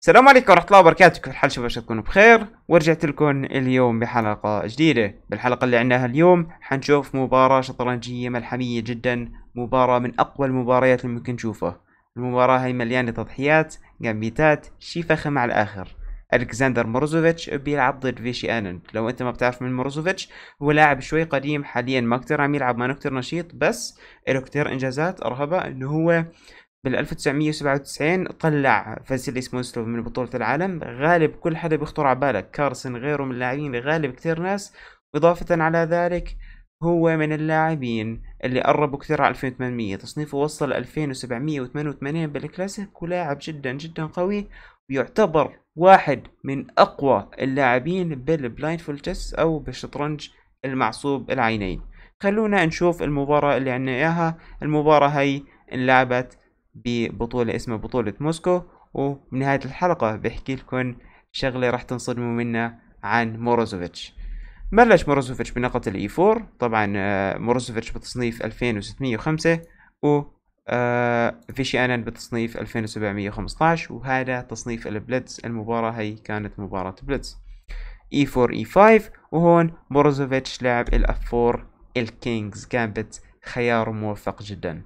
السلام عليكم ورحمة الله وبركاته كيف الحال شباب تكونوا بخير. ورجعت لكم اليوم بحلقة جديدة. بالحلقة اللي عندها اليوم حنشوف مباراة شطرنجية ملحمية جدا مباراة من أقوى المباريات اللي ممكن نشوفها. المباراة هي مليانة تضحيات جامبيتات شي فخم على الآخر. ألكسندر موروزوفيتش بيلعب ضد فيشي انند لو أنت ما بتعرف من موروزوفيتش هو لاعب شوي قديم حاليا ما كتير عم يلعب ما كتير نشيط بس له كتير إنجازات ارهبها إنه هو بال 1997 طلع فاسيلي سميسلوف من بطولة العالم. غالب كل حدا بيخطر على بالك كارلسن غيره من اللاعبين غالب كتير ناس. إضافة على ذلك هو من اللاعبين اللي قربوا كثير على 2800 تصنيفه وصل 2788 بالكلاسيك ولاعب جدا جدا قوي. ويعتبر واحد من أقوى اللاعبين بال blindfold chess أو بالشطرنج المعصوب العينين. خلونا نشوف المباراة اللي عنا إياها. المباراة هي انلعبت ببطولة اسمها بطولة موسكو وبنهاية الحلقة بحكي لكم شغلة راح تنصدموا منها عن موروزوفيتش. بلش موروزوفيتش بنقط ال e 4 طبعا آه، موروزوفيتش بتصنيف 2605 و آه، فيشي انان بتصنيف 2715 وهذا تصنيف ال blitz المباراة هي كانت مباراة blitz e 4 e 5 وهون موروزوفيتش لعب ال f 4 ال King's Gambit خيار موفق جدا.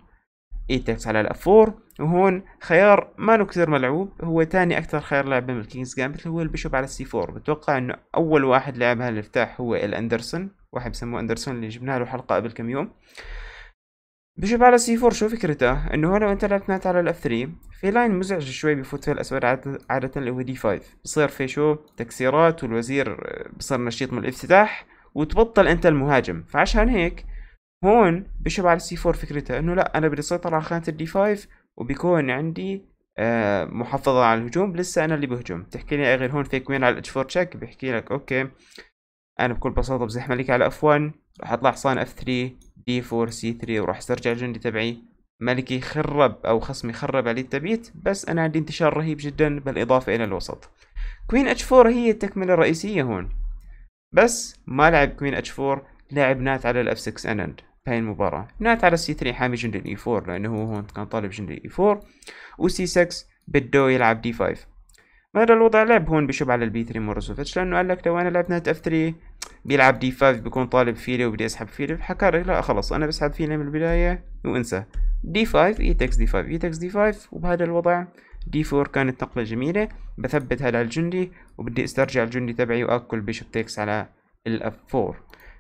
e takes على ال f 4 وهون خيار ما كثير ملعوب هو تاني أكثر خيار لعب من ال King's Gambit اللي هو ال bishop على ال c 4 بتوقع إنه أول واحد لعب هالافتتاح هو الاندرسون واحد بسموه أندرسون اللي جبنا له حلقة قبل كم يوم. bishop على c 4 شو فكرته؟ إنه لو انت لعبت knight على ال f 3 في line مزعج شوي بفوت فيه الأسود عادة اللي هو d 5 بصير في شو؟ تكسيرات والوزير بصير نشيط من الافتتاح وتبطل أنت المهاجم. فعشان هيك هون bishop على ال c 4 فكرتها إنه لا أنا بدي أسيطر على خانة ال d 5 وبيكون عندي آه محافظة على الهجوم لسه أنا اللي بهجم تحكي لي غير هون في queen على ال h 4 check بيحكي لك okay. أنا بكل بساطة بزح ملك على f 1 راح أطلع حصان f 3 d 4 c 3 وراح أسترجع الجندي تبعي. ملكي خرب أو خصمي خرب عليه التبيت بس أنا عندي انتشار رهيب جدا بالإضافة إلى الوسط. queen h 4 هي التكملة الرئيسية هون. بس ما لعب queen h 4 لعب knight على ال f 6 انند بهاي المباراة. knight على c 3 حامي جندي ال e 4 لأنه هو كان طالب جندي الاي 4 وسي 6 بده يلعب d 5 هذا الوضع لعب هون bishop على ال b 3 موروزوفيتش لأنه قال لك لو أنا لعبت knight f 3 بيلعب d 5 بيكون طالب فيلي وبدي أسحب فيلي فحكى لك لا خلص أنا بسحب فيلي من البداية وانسى. d 5 e takes d 5 e takes d 5 وبهذا الوضع d 4 كانت نقلة جميلة. بثبت هذا الجندي وبدي أسترجع الجندي تبعي وأكل bishop takes على ال f 4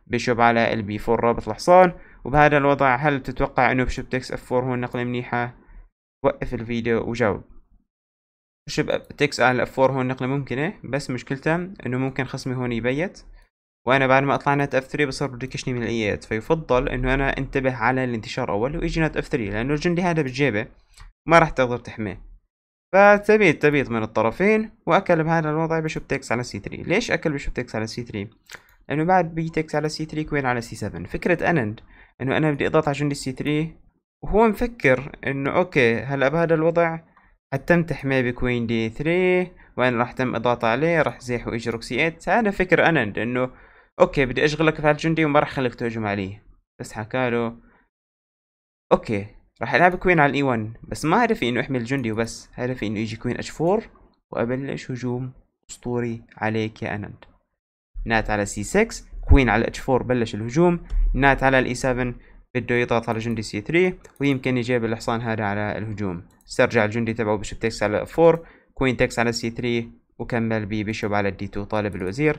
bishop على ال b 4 رابط الحصان. وبهذا الوضع هل تتوقع أنه bishop takes f 4 هو نقلة منيحة؟ وقف الفيديو وجاوب. bishop takes على f 4 هو نقلة ممكنة بس مشكلتها إنه ممكن خصمي هون يبيت. وأنا بعد ما أطلع knight f 3 بصير بده يكشني من الإيات. فيفضل إنه أنا انتبه على الانتشار أول واجي knight f 3 لأنه الجندي هذا بجيبه ما راح تقدر تحميه. فتبيت تبيت من الطرفين وأكل بهذا الوضع bishop takes على c 3 ليش أكل bishop takes على c 3 لأنه بعد b takes على c 3 queen على c 7 فكرة انند إنه أنا بدي أضغط على جندي سي 3 وهو مفكر إنه okay هلأ بهذا الوضع حتم تحميه ب queen d 3 وأنا راح تم اضغط عليه راح زيح واجي rook c 8 هذا فكر انند إنه okay بدي أشغلك في الجندي وما راح خليك تهجم عليه بس حكاله okay راح ألعب queen على ال E 1 بس ما هدفي إنه أحمي الجندي وبس هدفي إنه يجي queen H 4 وأبلش هجوم أسطوري عليك يا انند knight على C 6 queen على H 4 بلش الهجوم knight على ال E 7 بده يضغط على جندي C 3 ويمكن يجيب الحصان هذا على الهجوم. استرجع الجندي تبعه ب bishop takes على 4 queen takes على C 3 وكمل ب bishop على ال D 2 طالب الوزير.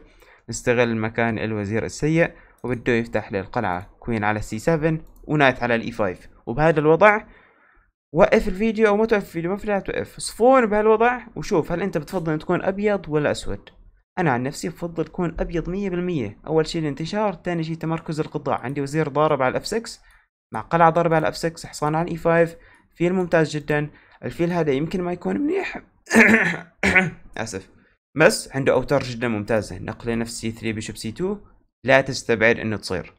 نستغل مكان الوزير السيء وبده يفتح للقلعة queen على C 7 و knight على ال E 5 وبهذا الوضع وقف الفيديو أو ما توقف الفيديو ما في توقف. صفن بهالوضع وشوف هل أنت بتفضل ان تكون أبيض ولا أسود. أنا عن نفسي بفضل تكون أبيض مية بالمية. أول شيء الانتشار ثاني شيء تمركز القطع. عندي وزير ضارب على ال F 6 مع قلعة ضارب على ال F 6 حصان على ال E 5 فيل ممتاز جدا. الفيل هذا يمكن ما يكون منيح. آسف. بس عنده أوتار جدا ممتازة. نقلة نفس C 3 bishop C 2 لا تستبعد إنه تصير.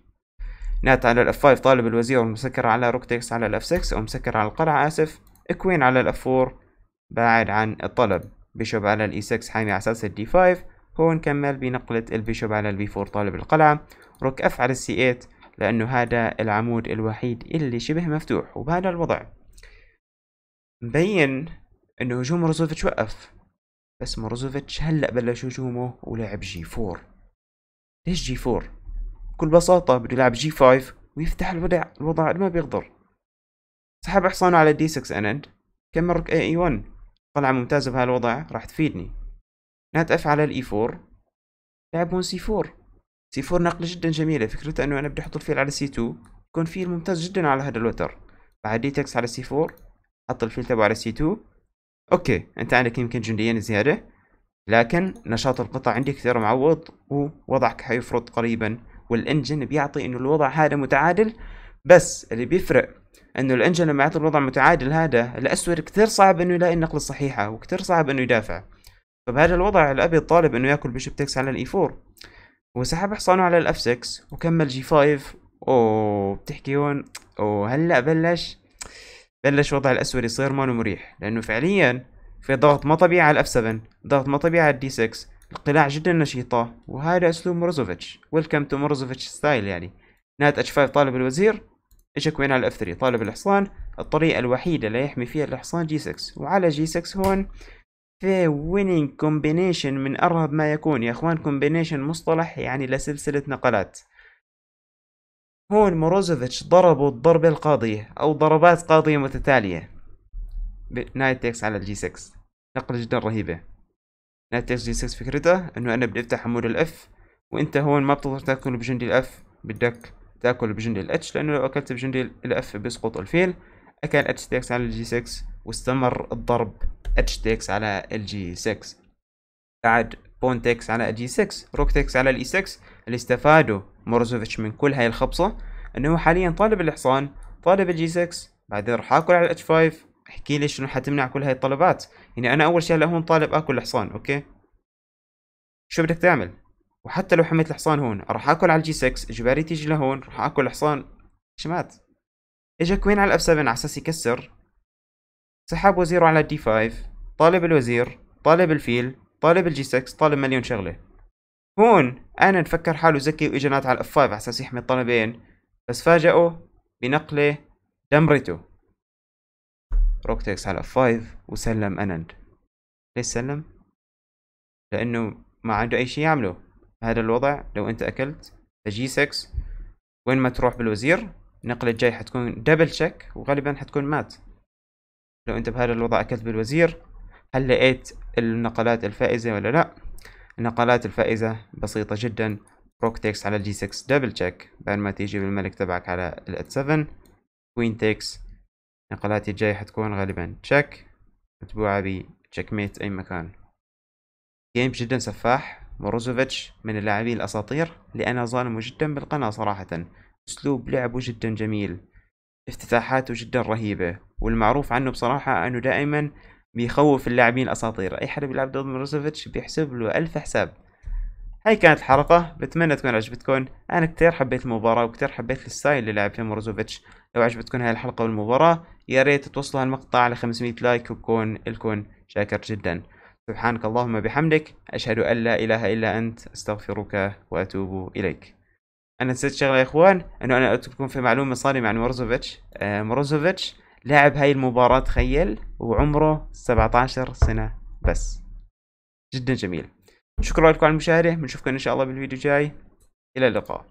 knight على ال F 5 طالب الوزير ومسكر على rook takes على ال F 6 أو مسكر على القلعة. آسف. queen على ال F 4 بعد عن الطلب. bishop على ال E 6 حامي على أساس ال D 5 هون كمل بنقلة ال bishop على ال B 4 طالب القلعة. rook F على ال C 8 لأنه هذا العمود الوحيد اللي شبه مفتوح وبهذا الوضع. مبين إنه هجوم روزوفيتش وقف. بس مروزوفيتش هلأ بلش هجومه ولعب G four. ليش G four؟ بكل بساطة بده يلعب G five ويفتح الوضع الوضع ما بيقدر. سحب حصانه على D 6 انند كمل A E 1 طلعة ممتازة بهالوضع راح تفيدني. knight F على ال E 4 لعب هون C 4 C 4 نقلة جدا جميلة. فكرتها إنه أنا بدي أحط الفيل على C 2 يكون فيل ممتاز جدا على هذا الوتر. بعد D takes على C 4 حط الفيل تبعه على C 2 okay. أنت عندك يمكن جنديين زيادة. لكن نشاط القطع عندي كثير معوض. ووضعك حيفرط قريبا. وال engine بيعطي إنه الوضع هذا متعادل. بس اللي بيفرق إنه ال engine لما يعطي الوضع متعادل هذا الأسود كثير صعب إنه يلاقي النقلة الصحيحة وكثير صعب إنه يدافع. فبهذا الوضع الابيض طالب إنه يأكل bishop takes على ال E 4 وسحب حصانه على ال F 6 وكمل G 5 أوه بتحكي هون؟ أوه هلأ بلش بلش وضع الأسود يصير مانو مريح. لأنه فعليا في ضغط ما طبيعي على ال F 7 ضغط ما طبيعي على ال D 6 القلاع جدا نشيطة. وهذا أسلوب مروزوفيتش welcome to مروزوفيتش style يعني. نات اتش 5 طالب الوزير. اجا queen على ال F 3 طالب الحصان. الطريقة الوحيدة اللي يحمي فيها الحصان G 6 وعلى G 6 هون في winning combination من أرهب ما يكون. يا إخوان combination مصطلح يعني لسلسلة نقلات. هون موروزوفيتش ضربوا الضربة القاضية أو ضربات قاضية متتالية. knight takes على ال G 6 نقلة جدا رهيبة. knight takes G 6 فكرته إنه أنا بدي أفتح عمود ال F وأنت هون ما بتقدر تأكل بجندي ال F بدك تأكل بجندي ال H لأنه لو أكلت بجندي ال F بيسقط الفيل. أكل H takes على ال G 6 واستمر الضرب. H takes على ال G 6 بعد pawn takes على ال G 6 rook takes على ال E 6 اللي استفادوا مورزوفيتش من كل هاي الخبصة إنه حاليا طالب الحصان طالب ال G 6 بعدين راح آكل على ال H 5 أحكي لي شنو حتمنع كل هاي الطلبات؟ يعني أنا أول شيء هون طالب آكل الحصان okay؟ شو بدك تعمل؟ وحتى لو حميت الحصان هون راح آكل على ال G 6 إجباري تيجي لهون راح آكل الحصان شمات اجا queen على ال F 7 على أساس يكسر. سحب وزيره على ال D 5 طالب الوزير طالب الفيل طالب ال G 6 طالب مليون شغلة. هون أناند فكر حاله ذكي واجا knight على ال F 5 على أساس يحمي الطلبين بس فاجئه بنقلة دمرته. rook takes على F 5 وسلم أنند. ليش سلم؟ لأنه ما عنده أي شيء يعمله. هذا الوضع لو أنت أكلت G 6 وين ما تروح بالوزير النقلة الجاي حتكون double check وغالبا حتكون مات. لو انت بهذا الوضع أكلت بالوزير هل لقيت النقلات الفائزة ولا لا؟ النقلات الفائزة بسيطة جدا. rook takes على ال G 6 double check بعد ما تيجي بالملك تبعك على ال H 7 queen takes نقلاتي الجاي حتكون غالبا check متبوعة ب checkmate أي مكان. game جدا سفاح. موروزوفيتش من اللاعبين الأساطير. اللي أنا ظالمه جدا بالقناة صراحة. أسلوب لعبه جدا جميل. افتتاحاته جدا رهيبة والمعروف عنه بصراحة أنه دائما بيخوف اللاعبين الأساطير. أي حدا بيلعب ضد موروزوفيتش بيحسب له ألف حساب. هاي كانت الحلقة بتمنى تكون عجبتكم. أنا كتير حبيت المباراة وكتير حبيت ال style اللي لعب فيه موروزوفيتش لو عجبتكم هاي الحلقة والمباراة يا ريت توصلوا هالمقطع على 500 like وبكون لكم شاكر جدا. سبحانك اللهم بحمدك أشهد أن لا إله إلا أنت أستغفرك وأتوب إليك. أنا نسيت شغلة يا إخوان إنه أنا قلت لكم في معلومة صارمة عن موروزوفيتش آه موروزوفيتش لعب هاي المباراة تخيل وعمره 17 سنة بس. جدا جميل. شكرا لكم على المشاهدة بنشوفكم إن شاء الله بالفيديو الجاي. إلى اللقاء.